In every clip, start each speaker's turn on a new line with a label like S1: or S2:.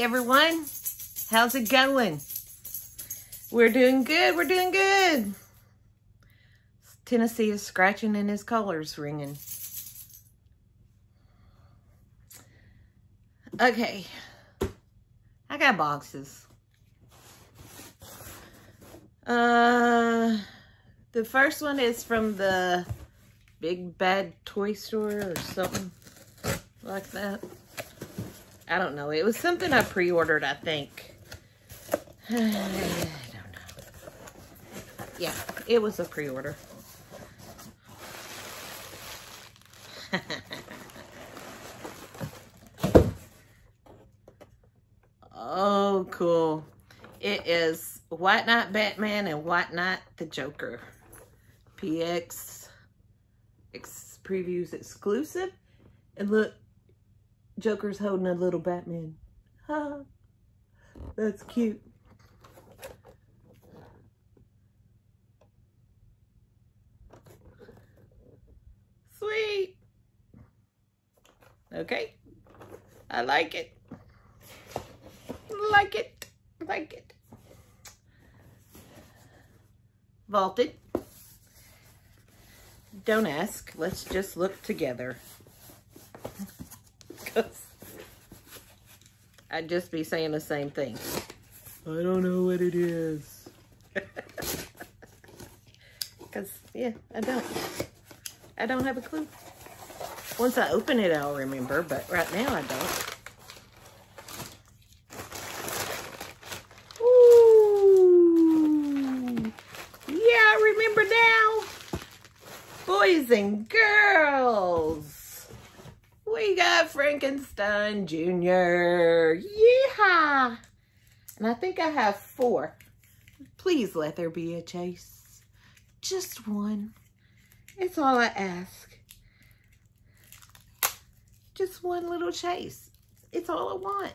S1: Everyone, how's it going? We're doing good, we're doing good. Tennessee is scratching and his collar's ringing. Okay, I got boxes. Uh, the first one is from the Big Bad Toy Store or something like that. I don't know. It was something I pre-ordered, I think. I don't know. Yeah, it was a pre-order. oh, cool. It is White Knight Batman and White Knight the Joker. PX previews exclusive. And look, Joker's holding a little Batman. Ha, that's cute. Sweet. Okay. I like it. Like it. Like it. Vaulted. Don't ask. Let's just look together. I'd just be saying the same thing. I don't know what it is. Because, yeah, I don't. I don't have a clue. Once I open it, I'll remember, but right now I don't. Ooh. Yeah, I remember now. Boys and girls. We got Frankenstein Jr. Yeah. And I think I have four. Please let there be a chase. Just one. It's all I ask. Just one little chase. It's all I want.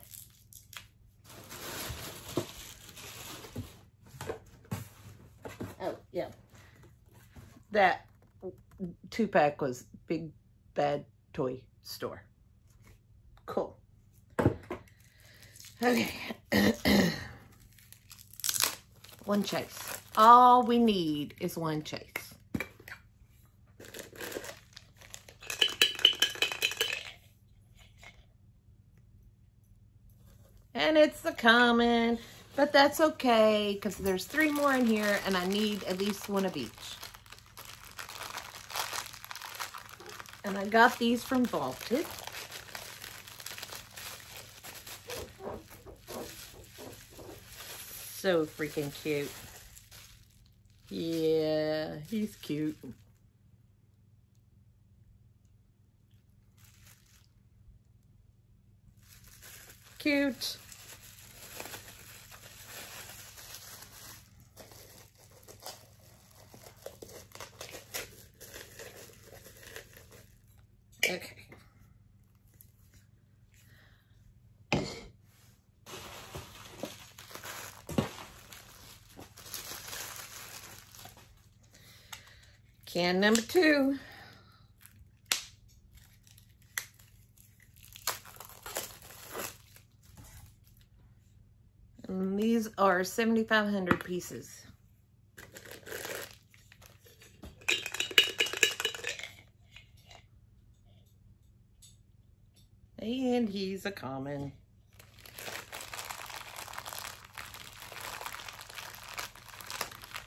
S1: Oh, yeah. That two-pack was Big Bad Toy Store. Cool. Okay. one chase. All we need is one chase. And it's the common, but that's okay because there's three more in here and I need at least one of each. And I got these from Vaulted. So freaking cute. Yeah, he's cute. Cute. Can number two. And these are 7,500 pieces. And he's a common.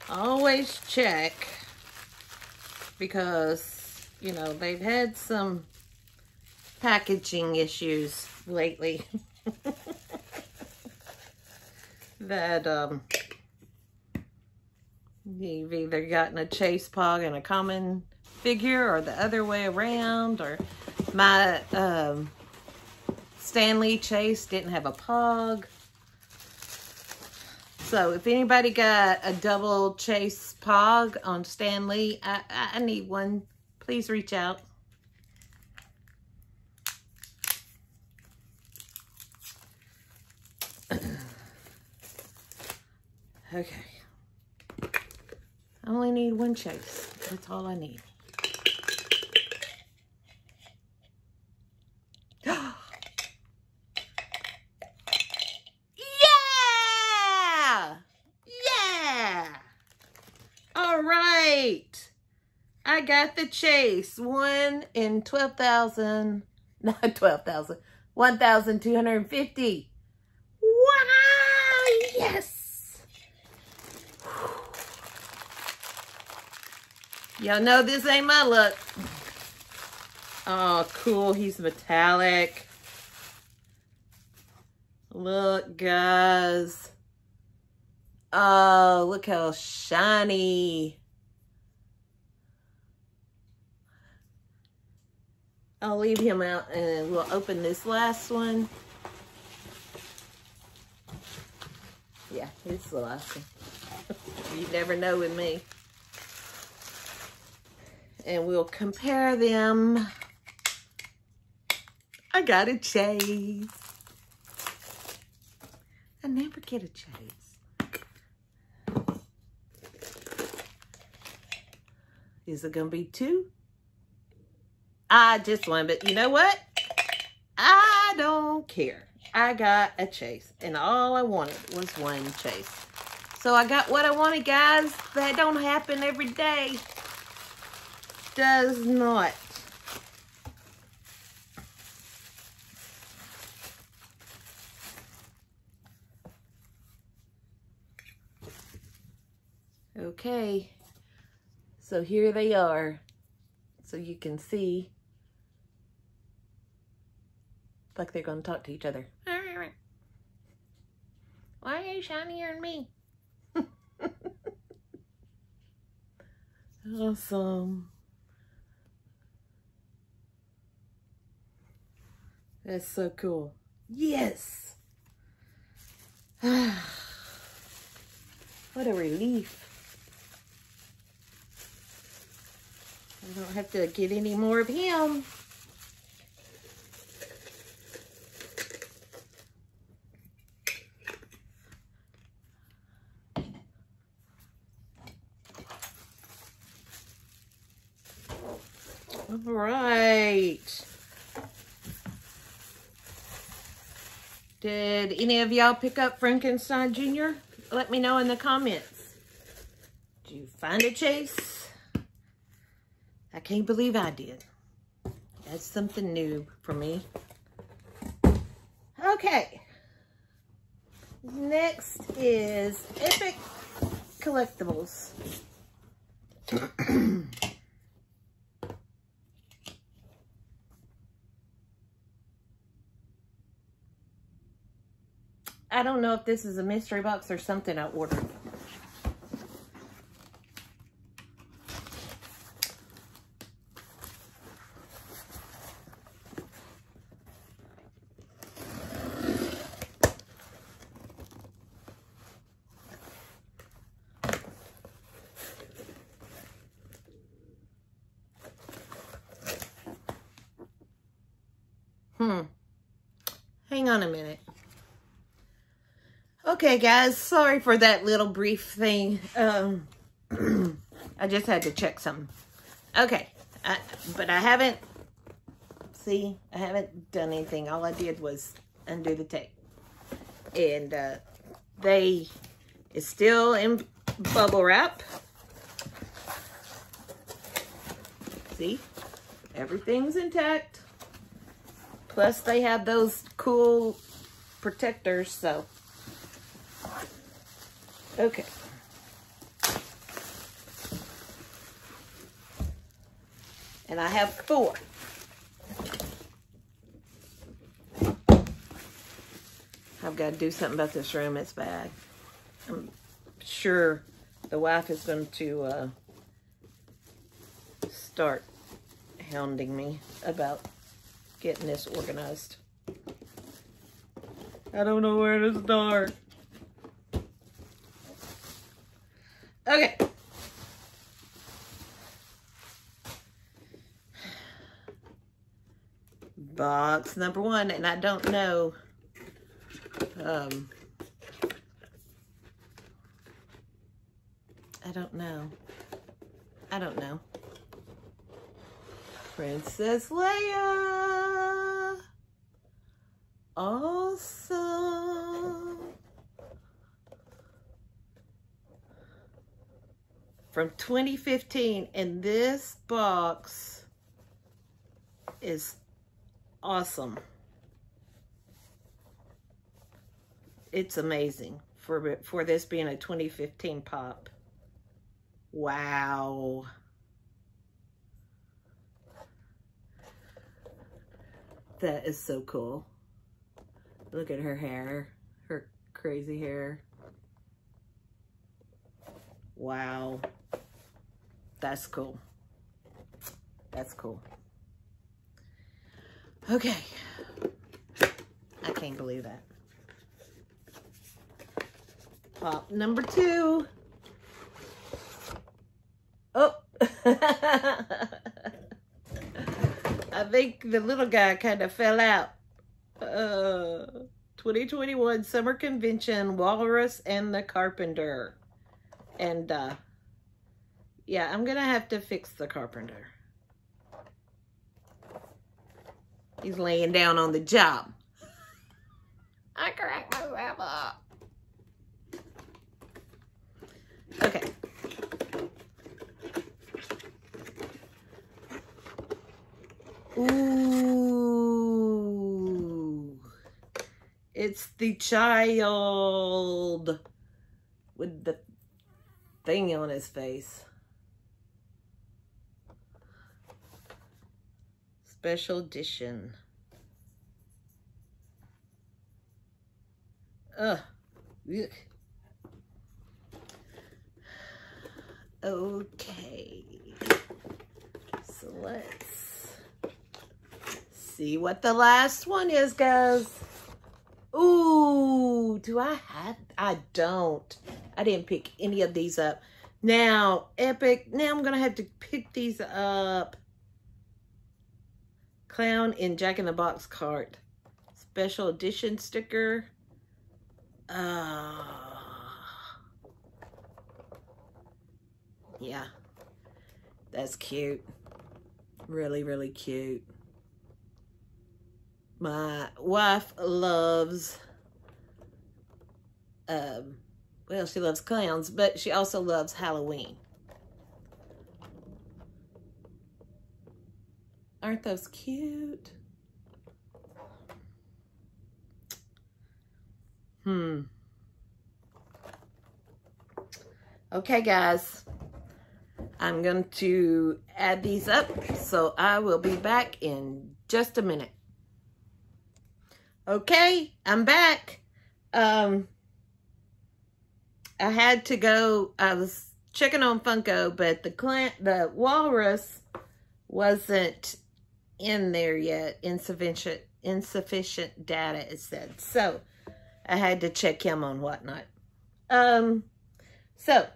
S1: Always check because, you know, they've had some packaging issues lately. that um, you've either gotten a chase pog and a common figure or the other way around or my um, Stan Lee Chase didn't have a pog. So if anybody got a double chase pog on Stan Lee, I, I need one. Please reach out. okay. I only need one chase. That's all I need. Got the chase. One in 12,000, not 12,000, 1,250. Wow, yes. Y'all know this ain't my luck. Oh, cool. He's metallic. Look, guys. Oh, look how shiny. I'll leave him out and we'll open this last one. Yeah, it's the last one. you never know with me. And we'll compare them. I got a chase. I never get a chase. Is it going to be two? I just one, but you know what? I don't care. I got a chase, and all I wanted was one chase. So I got what I wanted, guys. That don't happen every day. Does not. Okay, so here they are. So you can see like they're going to talk to each other. Why are you shinier than me? awesome. That's so cool. Yes. what a relief. I don't have to get any more of him. Right. Did any of y'all pick up Frankenstein Jr.? Let me know in the comments. Did you find a chase? I can't believe I did. That's something new for me. Okay. Next is Epic Collectibles. I don't know if this is a mystery box or something I ordered. Hmm. Hang on a minute. Okay, guys, sorry for that little brief thing. Um, I just had to check something. Okay, I, but I haven't, see, I haven't done anything. All I did was undo the tape. And uh, they, is still in bubble wrap. See, everything's intact. Plus, they have those cool protectors, so Okay. And I have four. I've got to do something about this room. It's bad. I'm sure the wife is going to uh, start hounding me about getting this organized. I don't know where to start. Okay. Box number one, and I don't know. Um, I don't know. I don't know. Princess Leia. Awesome. From 2015. And this box is awesome. It's amazing for, for this being a 2015 pop. Wow. That is so cool. Look at her hair, her crazy hair. Wow. That's cool. That's cool. Okay. I can't believe that. Pop number two. Oh. I think the little guy kind of fell out. Uh, 2021 Summer Convention, Walrus and the Carpenter. And, uh, yeah, I'm going to have to fix the Carpenter. He's laying down on the job. I cracked myself up. Okay. Ooh. It's the child with the thing on his face. Special edition. Ugh. Ugh. Okay. So let's see what the last one is, guys. Ooh, do I have? I don't. I didn't pick any of these up. Now, Epic, now I'm going to have to pick these up. Clown in Jack in the Box cart. Special edition sticker. Uh, yeah. That's cute. Really, really cute. My wife loves, um, well, she loves clowns, but she also loves Halloween. Aren't those cute? Hmm. Okay, guys. I'm going to add these up, so I will be back in just a minute. Okay, I'm back. Um, I had to go, I was checking on Funko, but the client, the walrus wasn't in there yet. Insufficient, insufficient data, it said. So, I had to check him on whatnot. Um, so,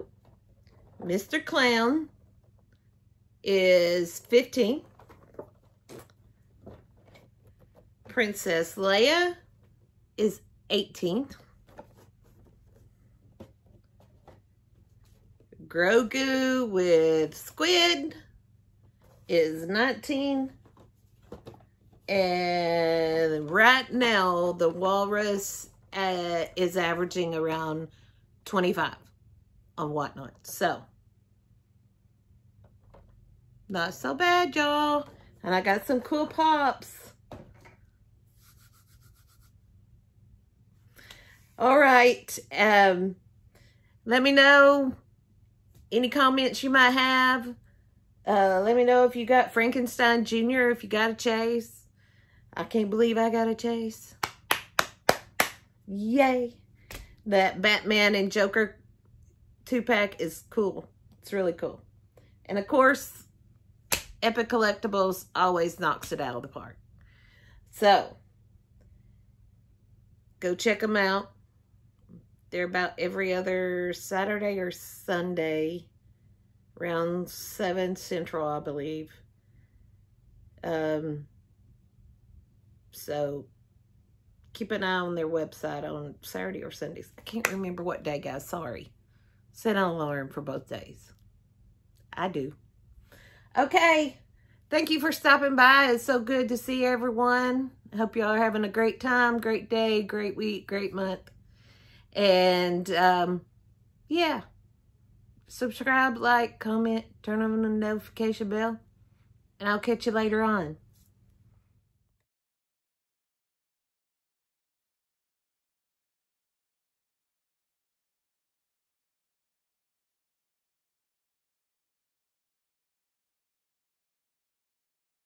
S1: Mr. Clown is 15. Princess Leia is 18. Grogu with squid is 19. And right now, the walrus uh, is averaging around 25 on whatnot. So, not so bad, y'all. And I got some cool pops. All right. Um, let me know any comments you might have. Uh, let me know if you got Frankenstein Jr., if you got a chase. I can't believe I got a chase. Yay. That Batman and Joker two-pack is cool. It's really cool. And of course, Epic Collectibles always knocks it out of the park. So, go check them out. They're about every other Saturday or Sunday, around 7 Central, I believe. Um, so, keep an eye on their website on Saturday or Sundays. I can't remember what day, guys. Sorry. Set an alarm for both days. I do. Okay. Thank you for stopping by. It's so good to see everyone. I hope y'all are having a great time, great day, great week, great month. And, um, yeah. subscribe, like, comment, turn on the notification bell. And I'll catch you later on.